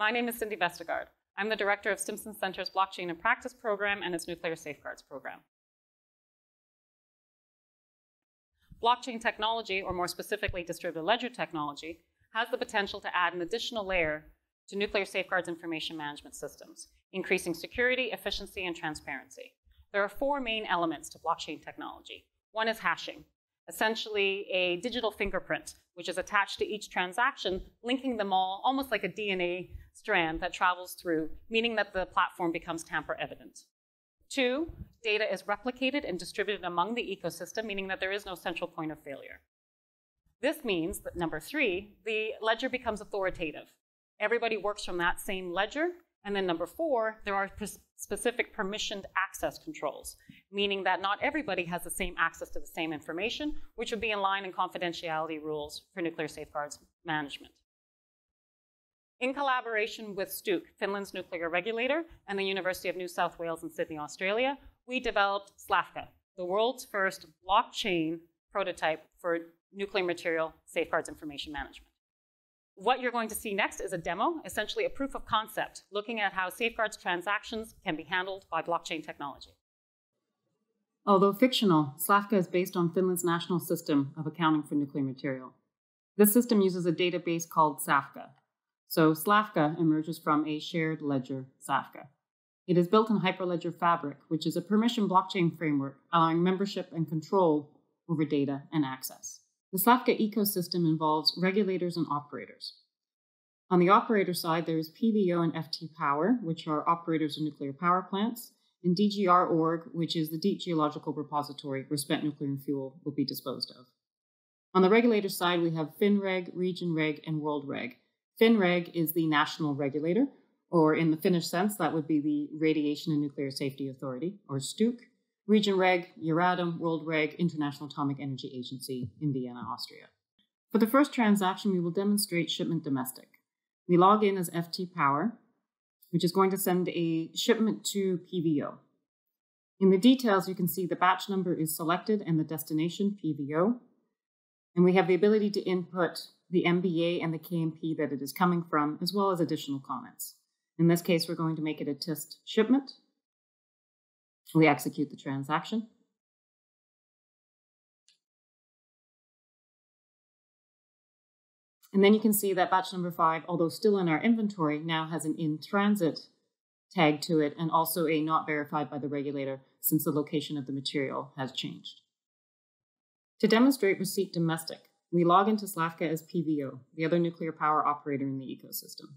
My name is Cindy Vestergaard. I'm the director of Stimson Center's Blockchain and Practice program and its Nuclear Safeguards program. Blockchain technology, or more specifically distributed ledger technology, has the potential to add an additional layer to nuclear safeguards information management systems, increasing security, efficiency, and transparency. There are four main elements to blockchain technology. One is hashing, essentially a digital fingerprint, which is attached to each transaction, linking them all almost like a DNA strand that travels through, meaning that the platform becomes tamper evident. Two, data is replicated and distributed among the ecosystem, meaning that there is no central point of failure. This means that number three, the ledger becomes authoritative. Everybody works from that same ledger. And then number four, there are specific permissioned access controls, meaning that not everybody has the same access to the same information, which would be in line in confidentiality rules for nuclear safeguards management. In collaboration with STUK, Finland's nuclear regulator, and the University of New South Wales in Sydney, Australia, we developed SLAFKA, the world's first blockchain prototype for nuclear material safeguards information management. What you're going to see next is a demo, essentially a proof of concept, looking at how safeguards transactions can be handled by blockchain technology. Although fictional, SLAFKA is based on Finland's national system of accounting for nuclear material. This system uses a database called SAFCA. So SLAFKA emerges from a shared ledger, SLAFKA. It is built in Hyperledger Fabric, which is a permission blockchain framework allowing membership and control over data and access. The SLAFKA ecosystem involves regulators and operators. On the operator side, there is PVO and FT Power, which are operators of nuclear power plants, and DGR.org, which is the Deep Geological Repository where spent nuclear fuel will be disposed of. On the regulator side, we have FINREG, RegionReg, and WorldReg. FINREG is the national regulator, or in the Finnish sense, that would be the Radiation and Nuclear Safety Authority, or STUK. Region Reg, Euratom, World Reg, International Atomic Energy Agency in Vienna, Austria. For the first transaction, we will demonstrate shipment domestic. We log in as FT Power, which is going to send a shipment to PVO. In the details, you can see the batch number is selected and the destination, PVO. And we have the ability to input the MBA and the KMP that it is coming from, as well as additional comments. In this case, we're going to make it a test shipment. We execute the transaction. And then you can see that batch number five, although still in our inventory, now has an in transit tag to it and also a not verified by the regulator since the location of the material has changed. To demonstrate receipt domestic, we log into SLAFKA as PVO, the other nuclear power operator in the ecosystem.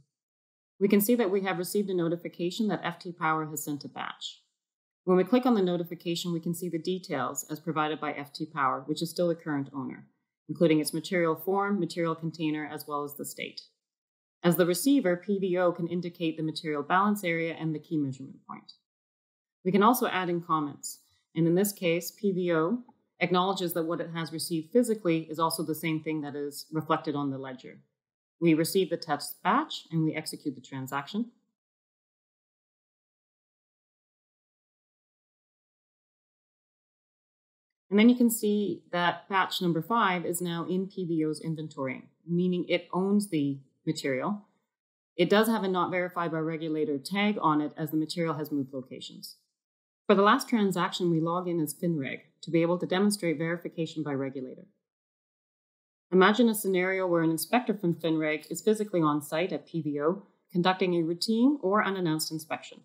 We can see that we have received a notification that FT Power has sent a batch. When we click on the notification, we can see the details as provided by FT Power, which is still the current owner, including its material form, material container, as well as the state. As the receiver, PVO can indicate the material balance area and the key measurement point. We can also add in comments, and in this case, PVO acknowledges that what it has received physically is also the same thing that is reflected on the ledger. We receive the test batch and we execute the transaction. And then you can see that batch number five is now in PVO's inventory, meaning it owns the material. It does have a not verified by regulator tag on it as the material has moved locations. For the last transaction, we log in as FINREG to be able to demonstrate verification by regulator. Imagine a scenario where an inspector from FINREG is physically on site at PVO conducting a routine or unannounced inspection.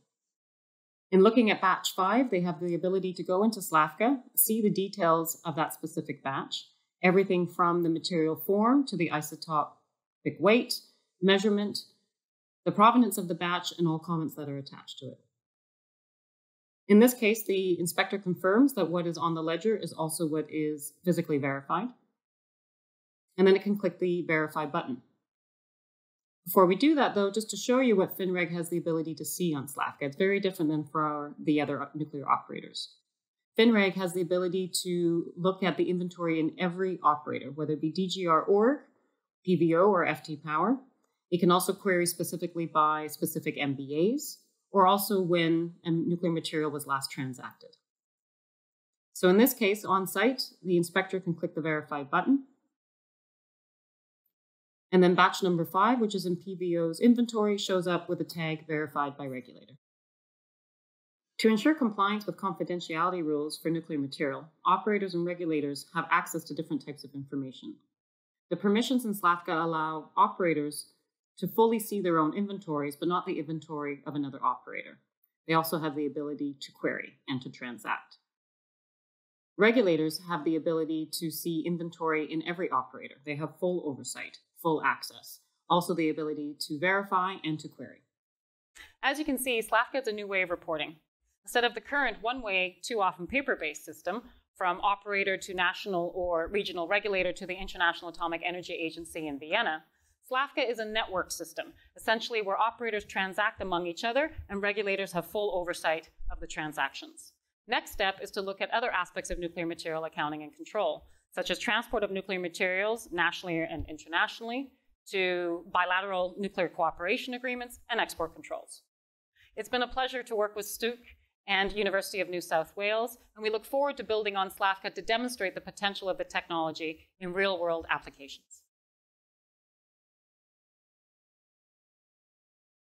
In looking at batch five, they have the ability to go into SLAFKA, see the details of that specific batch, everything from the material form to the isotopic weight, measurement, the provenance of the batch, and all comments that are attached to it. In this case, the inspector confirms that what is on the ledger is also what is physically verified. And then it can click the verify button. Before we do that, though, just to show you what FINREG has the ability to see on SLAFKA, it's very different than for our, the other nuclear operators. FINREG has the ability to look at the inventory in every operator, whether it be DGR.org, PVO, or FT Power. It can also query specifically by specific MBAs, or also when a nuclear material was last transacted. So in this case, on site, the inspector can click the verify button, And then batch number five, which is in PVO's inventory, shows up with a tag verified by regulator. To ensure compliance with confidentiality rules for nuclear material, operators and regulators have access to different types of information. The permissions in SLAFKA allow operators to fully see their own inventories, but not the inventory of another operator. They also have the ability to query and to transact. Regulators have the ability to see inventory in every operator. They have full oversight, full access, also the ability to verify and to query. As you can see, SLAFKA is a new way of reporting. Instead of the current one way, too often paper based system, from operator to national or regional regulator to the International Atomic Energy Agency in Vienna, SLAFKA is a network system, essentially where operators transact among each other and regulators have full oversight of the transactions. Next step is to look at other aspects of nuclear material accounting and control, such as transport of nuclear materials nationally and internationally, to bilateral nuclear cooperation agreements and export controls. It's been a pleasure to work with STUK and University of New South Wales, and we look forward to building on SLAFKA to demonstrate the potential of the technology in real-world applications.